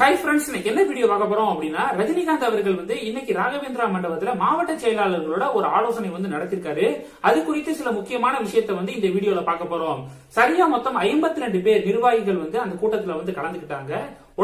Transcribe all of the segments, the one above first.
Hi friends இன்னைக்கு என்ன video பார்க்க போறோம் அப்படின்னா ரஜினிகாந்த் அவர்கள் வந்து இன்னைக்கு ராகவேந்திரா மண்டபத்துல மாவட்ட செயலாளர்களோட ஒரு ஆலோசனை வந்து நடத்திருக்காரு. அது குறித்து சில முக்கியமான விஷயத்தை வந்து இந்த வீடியோல பார்க்க போறோம். சரியா மொத்தம் ஐம்பத்தி ரெண்டு பேர் நிர்வாகிகள் வந்து அந்த கூட்டத்துல வந்து கலந்துகிட்டாங்க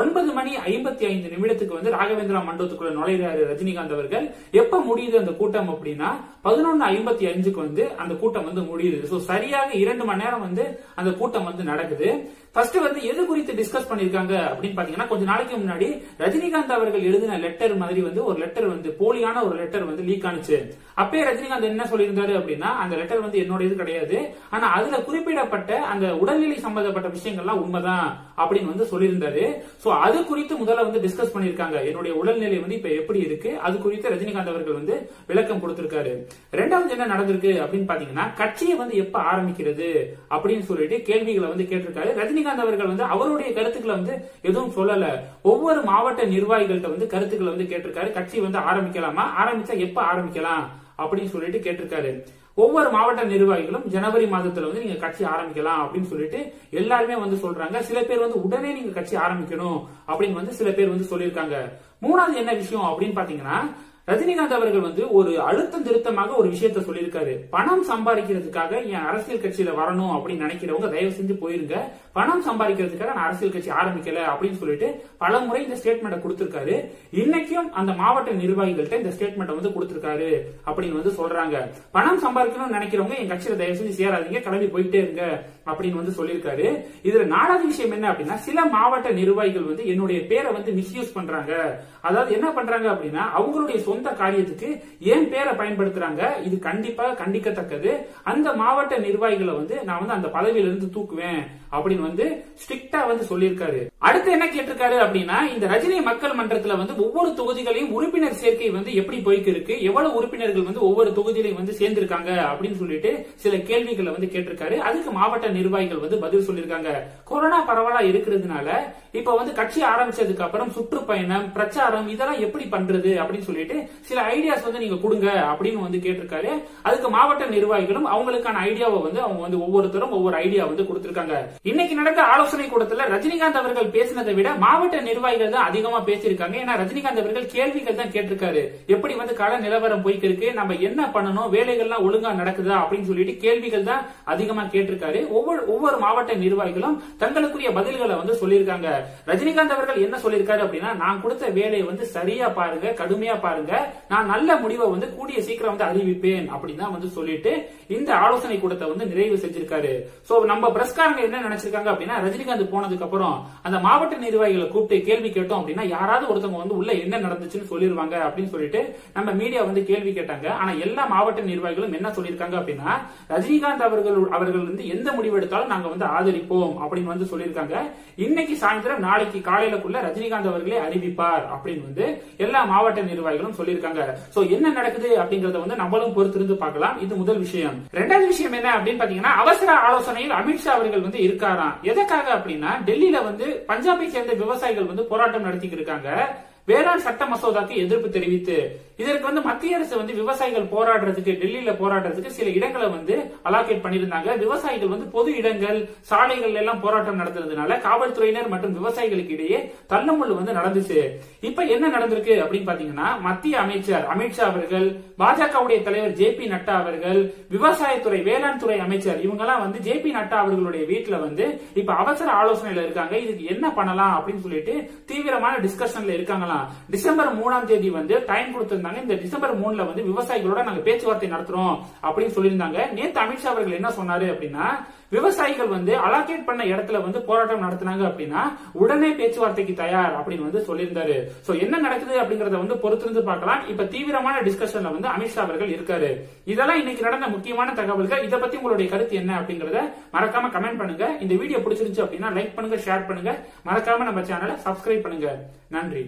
ஒன்பது மணி ஐம்பத்தி ஐந்து நிமிடத்துக்கு வந்து ராகவேந்திரா மண்டபத்துக்குள்ள நுழைகிறாரு ரஜினிகாந்த் அவர்கள். எப்ப முடியுது அந்த கூட்டம் அப்படின்னா பதினொன்னு ஐம்பத்தி அஞ்சுக்கு வந்து அந்த கூட்டம் வந்து முடியுது. சோ சரியாக இரண்டு மணி நேரம் வந்து அந்த கூட்டம் வந்து நடக்குது. ஃபர்ஸ்ட் வந்து எது குறித்து டிஸ்கஸ் பண்ணிருக்காங்க அப்படின்னு பாத்தீங்கன்னா கொஞ்ச நாளைக்கு முன்னாடி ரஜினிகாந்த் அவர்கள் எழுதின லெட்டர் மாதிரி வந்து ஒரு லெட்டர் வந்து போலியான ஒரு லெட்டர் வந்து லீக் ஆனிச்சு. அப்பே ரஜினிகாந்த் என்ன சொல்லியிருந்தாரு அப்படின்னா அந்த லெட்டர் வந்து என்னோட இது கிடையாது. ஆனா அதுல குறிப்பிடப்பட்ட அந்த உடல்நிலை சம்பந்தப்பட்ட விஷயங்கள்லாம் உண்மைதான் அப்படின்னு வந்து சொல்லியிருந்தாரு. சோ அது குறித்து முதல்ல வந்து டிஸ்கஸ் பண்ணிருக்காங்க என்னுடைய உடல்நிலை வந்து இப்ப எப்படி இருக்கு? அது குறித்து ரஜினிகாந்த் அவர்கள் வந்து விளக்கம் கொடுத்திருக்காரு. ரெண்டாவது என்ன நடந்திருக்கு அப்படின்னு பாத்தீங்கன்னா கட்சியை வந்து எப்ப ஆரம்பிக்கிறது அப்படின்னு சொல்லிட்டு கேள்விகளை வந்து கேட்டிருக்காரு. ரஜினிகாந்த் அவர்கள் வந்து அவருடைய கருத்துக்களை வந்து எதுவும் சொல்லல. ஒவ்வொரு மாவட்ட நிர்வாகிகள்கிட்ட வந்து கருத்துக்களை வந்து கேட்டிருக்காரு. கட்சி வந்து ஆரம்பிக்கலாமா? ஆரம்பிச்சா எப்ப ஆரம்பிக்கலாம்? அப்படின்னு சொல்லிட்டு கேட்டிருக்காரு. ஒவ்வொரு மாவட்ட நிர்வாகிகளும் ஜனவரி மாதத்துல வந்து நீங்க கட்சி ஆரம்பிக்கலாம் அப்படின்னு சொல்லிட்டு எல்லாருமே வந்து சொல்றாங்க. சில பேர் வந்து உடனே நீங்க கட்சி ஆரம்பிக்கணும் அப்படின்னு வந்து சில பேர் வந்து சொல்லியிருக்காங்க. மூணாவது என்ன விஷயம் அப்படின்னு பாத்தீங்கன்னா ரஜினிகாந்த் அவர்கள் வந்து ஒரு அழுத்தம் திருத்தமாக ஒரு விஷயத்த சொல்லியிருக்காரு. பணம் சம்பாதிக்கிறதுக்காக என் அரசியல் கட்சியில வரணும் அப்படின்னு நினைக்கிறவங்க தயவு செஞ்சு போயிருங்க. பணம் சம்பாதிக்கிறதுக்காக நான் அரசியல் கட்சி ஆரம்பிக்கல அப்படின்னு சொல்லிட்டு பல முறை இந்த ஸ்டேட்மெண்ட் கொடுத்திருக்காரு. இன்னைக்கும் அந்த மாவட்ட நிர்வாகிகள்ட்ட இந்த ஸ்டேட்மெண்ட் வந்து கொடுத்திருக்காரு அப்படின்னு வந்து சொல்றாங்க. பணம் சம்பாதிக்கணும்னு நினைக்கிறவங்க என் கட்சியில தயவு செஞ்சு சேராதீங்க கிளம்பி போயிட்டே இருங்க அப்படின்னு வந்து சொல்லியிருக்காரு. இதுல நாலாவது விஷயம் என்ன அப்படின்னா சில மாவட்ட நிர்வாகிகள் வந்து என்னுடைய பேரை வந்து மிஸ்யூஸ் பண்றாங்க. அதாவது என்ன பண்றாங்க அப்படின்னா அவங்களுடைய சொந்த காரியத்துக்கு ஏன் பேரை பயன்படுத்துறாங்க? இது கண்டிப்பா கண்டிக்கத்தக்கது. அந்த மாவட்ட நிர்வாகிகளை வந்து நான் வந்து அந்த பதவியில இருந்து தூக்குவேன் அப்படின்னு வந்து ஸ்ட்ரிக்டா வந்து சொல்லியிருக்காரு. அடுத்து என்ன கேட்டிருக்காரு அப்படின்னா இந்த ரஜினி மக்கள் மன்றத்துல வந்து ஒவ்வொரு தொகுதிகளையும் உறுப்பினர் சேர்க்கை வந்து எப்படி போய்க்கு இருக்கு? எவ்வளவு உறுப்பினர்கள் வந்து ஒவ்வொரு தொகுதியிலையும் வந்து சேர்ந்திருக்காங்க அப்படின்னு சொல்லிட்டு சில கேள்விகளை வந்து கேட்டிருக்காரு. அதுக்கு மாவட்ட நிர்வாகிகள் வந்து பதில் சொல்லியிருக்காங்க. கொரோனா பரவலா இருக்கிறதுனால இப்ப வந்து கட்சி ஆரம்பிச்சதுக்கு அப்புறம் சுற்றுப்பயணம் பிரச்சாரம் இதெல்லாம் எப்படி பண்றது அப்படின்னு சொல்லிட்டு சில ஐடியாஸ் வந்து நீங்க கொடுங்க அப்படின்னு வந்து கேட்டிருக்காரு. அதுக்கு மாவட்ட நிர்வாகிகளும் அவங்களுக்கான ஐடியாவை வந்து அவங்க வந்து ஒவ்வொருத்தரும் ஒவ்வொரு ஐடியா வந்து கொடுத்திருக்காங்க. இன்னைக்கு நடந்த ஆலோசனை கூட்டத்தில் ரஜினிகாந்த் அவர்கள் பேசினதை விட மாவட்ட நிர்வாகிகள் தான் அதிகமா பேசியிருக்காங்க. ஏன்னா ரஜினிகாந்த் அவர்கள் கேள்விகள் தான் கேட்டிருக்காரு. எப்படி வந்து கள நிலவரம் போய்க்கிருக்கு? நம்ம என்ன பண்ணணும்? வேலைகள்லாம் ஒழுங்கா நடக்குதா? அப்படின்னு சொல்லிட்டு கேள்விகள் தான் அதிகமா கேட்டிருக்காரு. ஒவ்வொரு ஒவ்வொரு மாவட்ட நிர்வாகிகளும் தங்களுக்குரிய பதில்களை வந்து சொல்லியிருக்காங்க. ரஜினிகாந்த் அவர்கள் என்ன சொல்லியிருக்காரு அப்படின்னா நான் கொடுத்த வேலையை வந்து சரியா பாருங்க கடுமையா பாருங்க. நான் நல்ல முடிவை வந்து கூடிய சீக்கிரம் வந்து அறிவிப்பேன் அப்படின்னு தான் வந்து சொல்லிட்டு இந்த ஆலோசனை கூட்டத்தை வந்து நிறைவு செஞ்சிருக்காரு. சோ நம்ம பிரஸ்காரங்க என்ன நினைச்சிருக்காங்க அப்படின்னா ரஜினிகாந்த் போனதுக்கு அப்புறம் அந்த மாவட்ட நிர்வாகிகளை கூப்பிட்டு கேள்வி கேட்டோம் அப்படின்னா யாராவது ஒருத்தவங்க வந்து உள்ள என்ன நடந்துச்சுன்னு சொல்லிருவாங்க அப்படின்னு சொல்லிட்டு நம்ம மீடியா வந்து கேள்வி கேட்டாங்க. ஆனா எல்லா மாவட்ட நிர்வாகிகளும் என்ன சொல்லியிருக்காங்க அப்படின்னா ரஜினிகாந்த் அவர்கள் அவர்கள் வந்து எந்த முடிவு எடுத்தாலும் நாங்க வந்து ஆதரிப்போம் அப்படின்னு வந்து சொல்லியிருக்காங்க இன்னைக்கு சாயந்தரம் நாளைக்கு காலையிலக்குள்ள ரஜினிகாந்த் அவர்களே அறிவிப்பார் அப்படின்னு வந்து எல்லா மாவட்ட நிர்வாகிகளும் சொல்லி சொல்லியிருக்காங்க. சோ என்ன நடக்குது அப்படிங்கறத வந்து நம்மளும் பொறுத்திருந்து பார்க்கலாம். இது முதல் விஷயம். ரெண்டாவது விஷயம் என்ன அப்படின்னு பாத்தீங்கன்னா அவசர ஆலோசனையில் அமித்ஷா அவர்கள் வந்து இருக்காராம். எதற்காக அப்படின்னா டெல்லியில வந்து பஞ்சாபை சேர்ந்த விவசாயிகள் வந்து போராட்டம் நடத்திக்கிட்டு இருக்காங்க. வேளாண் சட்ட மசோதாக்கு எதிர்ப்பு தெரிவித்து இதற்கு வந்து மத்திய அரசு வந்து விவசாயிகள் போராடுறதுக்கு டெல்லியில போராடுறதுக்கு சில இடங்களை வந்து அலாகேட் பண்ணியிருந்தாங்க. விவசாயிகள் வந்து பொது இடங்கள் சாலைகள் எல்லாம் போராட்டம் நடத்துறதுனால காவல்துறையினர் மற்றும் விவசாயிகளுக்கு இடையே தள்ளுமுள்ளு வந்து நடந்துச்சு. இப்ப என்ன நடந்திருக்கு அப்படின்னு பாத்தீங்கன்னா மத்திய அமைச்சர் அமித்ஷா அவர்கள் பாஜகவுடைய தலைவர் ஜே பி நட்டா அவர்கள் விவசாயத்துறை வேளாண் துறை அமைச்சர் இவங்க எல்லாம் வந்து ஜே பி நட்டா அவர்களுடைய வீட்டுல வந்து இப்ப அவசர ஆலோசனையில இருக்காங்க. இதுக்கு என்ன பண்ணலாம் அப்படின்னு சொல்லிட்டு தீவிரமான டிஸ்கஷன்ல இருக்காங்களா டிசம்பர் மூணாம் தேதி வந்து டைம் கொடுத்திருந்தாங்க. இந்த டிசம்பர் மூணுல வந்து விவசாயிகளோட நாங்க பேச்சுவார்த்தை நடத்துறோம் அப்படின்னு சொல்லியிருந்தாங்க. நேத்து அமித்ஷா அவர்கள் என்ன சொன்னாரு அப்படின்னா விவசாயிகள் வந்து அலாகேட் பண்ண இடத்துல வந்து போராட்டம் நடத்தினாங்க அப்படின்னா உடனே பேச்சுவார்த்தைக்கு தயார் அப்படின்னு வந்து சொல்லியிருந்தாரு. சோ என்ன நடக்குது அப்படிங்கறத வந்து பொறுத்திருந்து பார்க்கலாம். இப்ப தீவிரமான டிஸ்கஷன்ல வந்து அமித்ஷா அவர்கள் இருக்காரு. இதெல்லாம் இன்னைக்கு நடந்த முக்கியமான தகவல்கள். இதை பத்தி உங்களுடைய கருத்து என்ன அப்படிங்கறத மறக்காம கமெண்ட் பண்ணுங்க. இந்த வீடியோ பிடிச்சிருந்துச்சு அப்படின்னா லைக் பண்ணுங்க ஷேர் பண்ணுங்க. மறக்காம நம்ம சேனலை சப்ஸ்கிரைப் பண்ணுங்க. நன்றி.